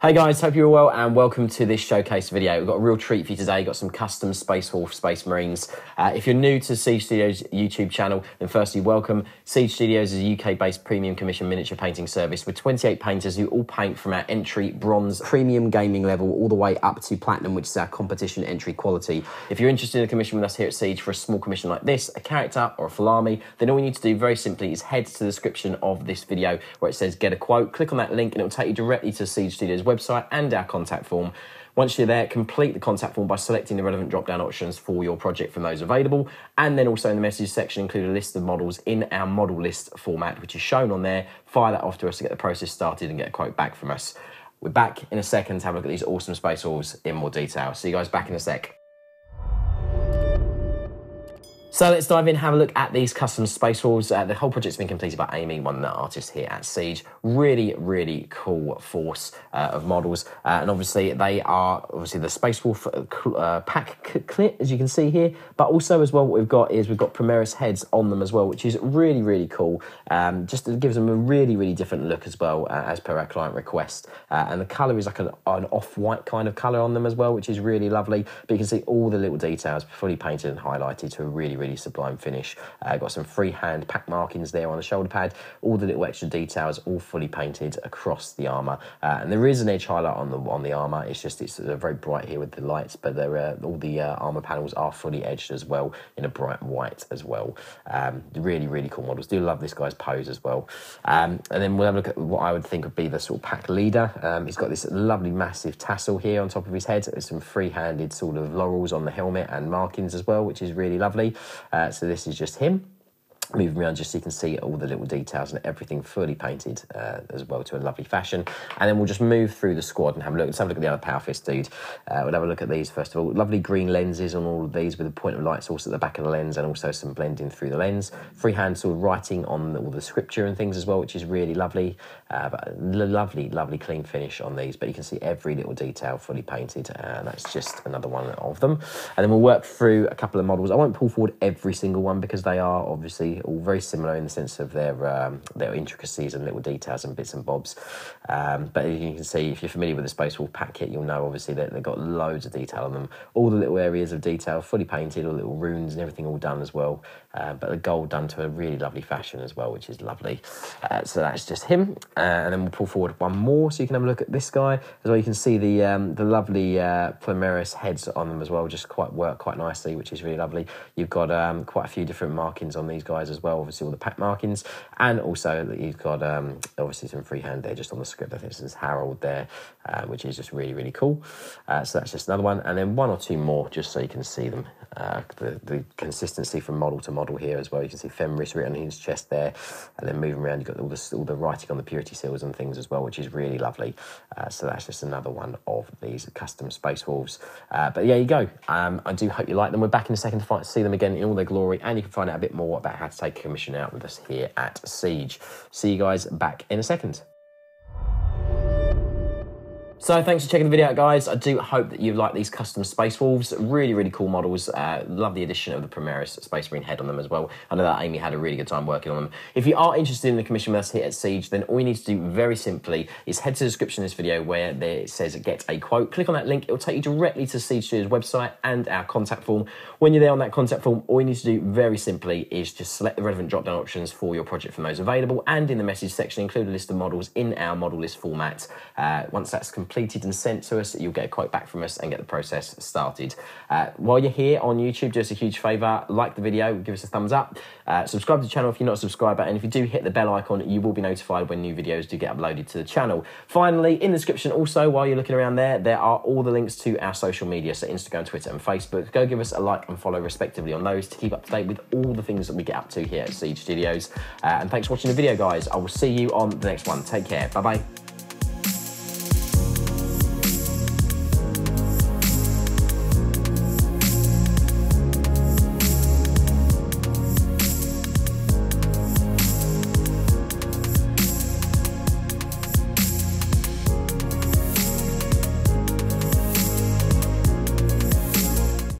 Hey guys, hope you're well and welcome to this showcase video. We've got a real treat for you today. We've got some custom Space Wolf Space Marines. Uh, if you're new to Siege Studios YouTube channel, then firstly, welcome. Siege Studios is a UK-based premium commission miniature painting service with 28 painters who all paint from our entry bronze premium gaming level all the way up to platinum, which is our competition entry quality. If you're interested in a commission with us here at Siege for a small commission like this, a character or a full army, then all you need to do very simply is head to the description of this video where it says get a quote, click on that link and it will take you directly to Siege Studios website and our contact form. Once you're there, complete the contact form by selecting the relevant drop down options for your project from those available. And then also in the message section, include a list of models in our model list format, which is shown on there. Fire that off to us to get the process started and get a quote back from us. We're back in a second to have a look at these awesome Space Wolves in more detail. See you guys back in a sec. So let's dive in have a look at these custom Space Wolves. Uh, the whole project's been completed by Amy, one of the artists here at Siege. Really, really cool force uh, of models. Uh, and obviously they are obviously the Space Wolf uh, uh, pack kit, as you can see here. But also as well, what we've got is we've got Primaris heads on them as well, which is really, really cool. Um, just gives them a really, really different look as well, uh, as per our client request. and the colour is like an, an off-white kind of colour on them as well, which is really lovely. But you can see all the little details fully painted and highlighted to a really, really really sublime finish. Uh, got some freehand pack markings there on the shoulder pad, all the little extra details, all fully painted across the armour. Uh, and there is an edge highlight on the on the armour. It's just it's very bright here with the lights, but there uh, all the uh, armour panels are fully edged as well in a bright white as well. Um, really really cool models. Do love this guy's pose as well. Um, and then we'll have a look at what I would think would be the sort of pack leader. Um, he's got this lovely massive tassel here on top of his head. There's some free-handed sort of laurels on the helmet and markings as well, which is really lovely. Uh, so this is just him moving around just so you can see all the little details and everything fully painted uh, as well to a lovely fashion. And then we'll just move through the squad and have a look. Let's have a look at the other Power Fist dude. Uh, we'll have a look at these first of all. Lovely green lenses on all of these with a point of light source at the back of the lens and also some blending through the lens. Freehand sort of writing on all the scripture and things as well, which is really lovely. Uh, but lovely, lovely clean finish on these. But you can see every little detail fully painted. And that's just another one of them. And then we'll work through a couple of models. I won't pull forward every single one because they are obviously all very similar in the sense of their um, their intricacies and little details and bits and bobs. Um, but as you can see, if you're familiar with the Space Wolf pack kit, you'll know obviously that they've got loads of detail on them. All the little areas of detail fully painted, all little runes and everything all done as well. Uh, but the gold done to a really lovely fashion as well, which is lovely. Uh, so that's just him. Uh, and then we'll pull forward one more so you can have a look at this guy as well. You can see the um, the lovely uh, Primaris heads on them as well, just quite work quite nicely, which is really lovely. You've got um, quite a few different markings on these guys as well obviously all the pack markings, and also that you've got um, obviously some freehand there just on the script. I think this is Harold there, uh, which is just really, really cool. Uh, so that's just another one, and then one or two more just so you can see them. Uh, the, the consistency from model to model here as well. You can see Fenris written on his chest there, and then moving around, you've got all the, all the writing on the purity seals and things as well, which is really lovely. Uh, so that's just another one of these custom Space Wolves. Uh, but yeah, you go. Um, I do hope you like them. We're back in a second to find, see them again in all their glory, and you can find out a bit more about how to take a commission out with us here at Siege. See you guys back in a second. So thanks for checking the video out, guys. I do hope that you like these custom Space Wolves. Really, really cool models. Uh, love the addition of the Primaris Space Marine head on them as well. I know that Amy had a really good time working on them. If you are interested in the commission with us here at Siege, then all you need to do very simply is head to the description of this video where it says get a quote. Click on that link. It will take you directly to Siege Studios website and our contact form. When you're there on that contact form, all you need to do very simply is just select the relevant drop-down options for your project from those available. And in the message section, include a list of models in our model list format. Uh, once that's complete, completed and sent to us, you'll get a quote back from us and get the process started. Uh, while you're here on YouTube, do us a huge favour, like the video, give us a thumbs up, uh, subscribe to the channel if you're not a subscriber, and if you do hit the bell icon, you will be notified when new videos do get uploaded to the channel. Finally, in the description also, while you're looking around there, there are all the links to our social media, so Instagram, Twitter and Facebook. Go give us a like and follow respectively on those to keep up to date with all the things that we get up to here at Siege Studios. Uh, and thanks for watching the video, guys. I will see you on the next one. Take care. Bye-bye.